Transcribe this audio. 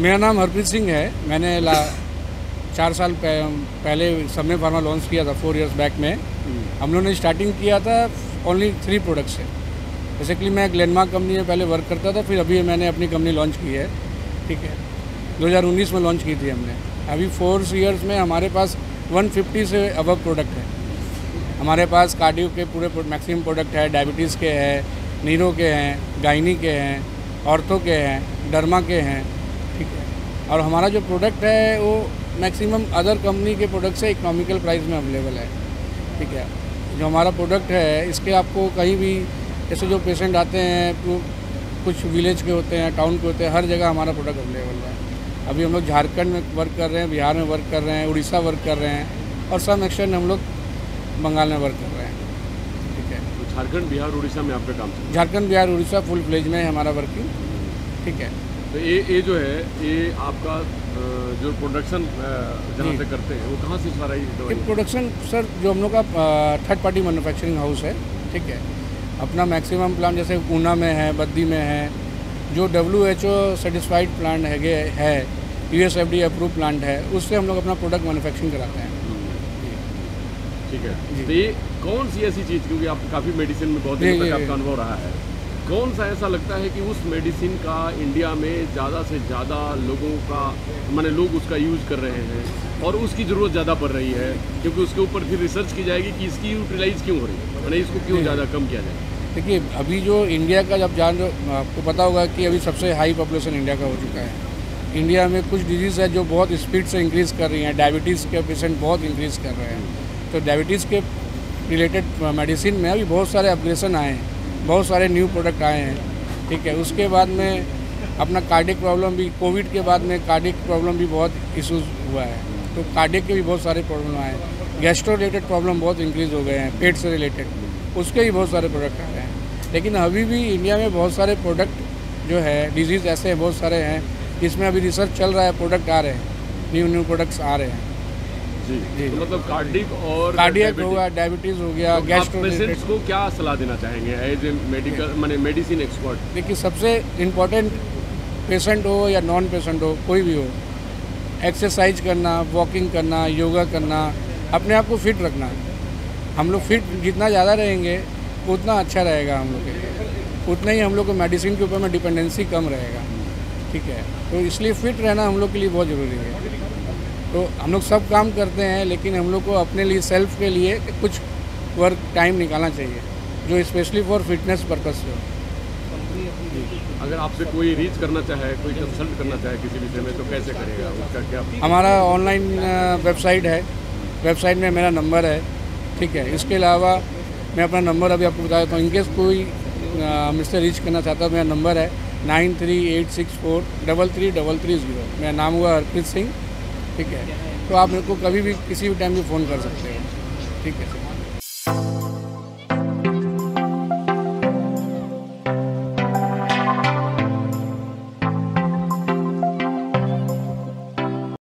मेरा नाम हरप्रीत सिंह है। मैंने ला चार साल पहले समय फार्मा लॉन्च किया था फोर इयर्स बैक में। हम लोगों ने स्टार्टिंग किया था ओनली थ्री प्रोडक्ट्स से बेसिकली मैं ग्लेनमार्क कंपनी में पहले वर्क करता था फिर अभी मैंने अपनी कंपनी लॉन्च की है। ठीक है। 2019 में लॉन्च की थी हमने। अभी फोर ईयर्स में हमारे पास 150 से अबव प्रोडक्ट है। हमारे पास कार्डियो के पूरे मैक्सिमम प्रोडक्ट है डायबिटीज़ के हैं नीरो के हैं गाइनी के हैं औरतों के हैं डर्मा के हैं। ठीक है। और हमारा जो प्रोडक्ट है वो मैक्सिमम अदर कंपनी के प्रोडक्ट से इकोनॉमिकल प्राइस में अवेलेबल है। ठीक है। जो हमारा प्रोडक्ट है इसके आपको कहीं भी जैसे जो पेशेंट आते हैं कुछ विलेज के होते हैं टाउन के होते हैं हर जगह हमारा प्रोडक्ट अवेलेबल है। अभी हम लोग झारखंड में वर्क कर रहे हैं बिहार में वर्क कर रहे हैं उड़ीसा वर्क कर रहे हैं और सम एक्सटेंड हम लोग बंगाल में वर्क कर रहे हैं। ठीक है। तो झारखंड बिहार उड़ीसा में आपका काम झारखंड बिहार उड़ीसा फुल फ्लेज में हमारा वर्किंग ठीक है। तो ये ये जो है ये आपका जो प्रोडक्शन जहाँ से करते हैं वो कहाँ से सारा ये प्रोडक्शन सर जो हम लोग का थर्ड पार्टी मैन्युफैक्चरिंग हाउस है ठीक है? अपना मैक्सिमम प्लांट जैसे ऊना में है बद्दी में है जो W H O satisfied plant है है U S F D approve plant है उससे हम लोग अपना प्रोडक्ट मैन्युफैक्चरिंग कराते हैं। ठीक है। तो ये कौन सी ऐसी चीज़ क्योंकि आप काफ़ी मेडिसिन में बहुत दिन तक आपका अनुभव रहा है। कौन सा ऐसा लगता है कि उस मेडिसिन का इंडिया में ज़्यादा से ज़्यादा लोगों का माने लोग उसका यूज़ कर रहे हैं और उसकी ज़रूरत ज़्यादा पड़ रही है क्योंकि उसके ऊपर फिर रिसर्च की जाएगी कि इसकी यूटिलाइज क्यों हो रही है मैंने इसको क्यों ज़्यादा कम किया जाए। देखिए अभी जो इंडिया का जब जान आपको पता होगा कि अभी सबसे हाई पॉपुलेशन इंडिया का हो चुका है। इंडिया में कुछ डिज़ीज़ है जो बहुत स्पीड से इंक्रीज़ कर रही हैं डायबिटीज़ के पेशेंट बहुत इंक्रीज़ कर रहे हैं। तो डायबिटीज़ के रिलेटेड मेडिसिन में अभी बहुत सारे अपग्रेशन आए हैं। बहुत सारे न्यू प्रोडक्ट आए हैं, ठीक है? उसके बाद में अपना कार्डिक प्रॉब्लम भी कोविड के बाद में कार्डिक प्रॉब्लम भी बहुत इशूज़ हुआ है। तो कार्डिक के भी बहुत सारे प्रॉब्लम आए हैं। गैस्ट्रो रिलेटेड प्रॉब्लम बहुत इंक्रीज़ हो गए हैं, पेट से रिलेटेड उसके भी बहुत सारे प्रोडक्ट आ रहे हैं। लेकिन अभी भी इंडिया में बहुत सारे प्रोडक्ट जो है डिज़ीज़ ऐसे बहुत सारे हैं, जिसमें अभी रिसर्च चल रहा है प्रोडक्ट आ रहे हैं न्यू न्यू प्रोडक्ट्स आ रहे हैं। जी। तो मतलब कार्डिक और कार्डियक हो गया डायबिटीज़ हो गया तो पेशेंट्स को क्या सलाह देना चाहेंगे? एज ए मेडिकल मैंने मेडिसिन एक्सपर्ट देखिए सबसे इम्पोर्टेंट पेशेंट हो या नॉन पेशेंट हो कोई भी हो एक्सरसाइज करना वॉकिंग करना योगा करना अपने आप को फिट रखना। हम लोग फिट जितना ज़्यादा रहेंगे उतना अच्छा रहेगा हम लोग के लिए। उतना ही हम लोग को मेडिसिन के ऊपर में डिपेंडेंसी कम रहेगा। ठीक है? तो इसलिए फिट रहना हम लोग के लिए बहुत ज़रूरी है। तो हम लोग सब काम करते हैं लेकिन हम लोग को अपने लिए सेल्फ के लिए कुछ वर्क टाइम निकालना चाहिए जो स्पेशली फॉर फिटनेस पर्पज से हो। अगर आपसे कोई रीच करना चाहे कोई कंसल्ट करना चाहे किसी विषय में तो कैसे करेगा? उसका क्या हमारा ऑनलाइन वेबसाइट है। वेबसाइट में मेरा नंबर है। ठीक है इसके अलावा मैं अपना नंबर अभी आपको बता देता हूँ इनकेस कोई मुझसे रीच करना चाहता है मेरा नंबर है nine three eight six four double three double three zero मेरा नाम हुआ हरप्रीत सिंह। ठीक है। तो आप मेरे को कभी भी किसी भी टाइम भी फ़ोन कर सकते हैं। ठीक है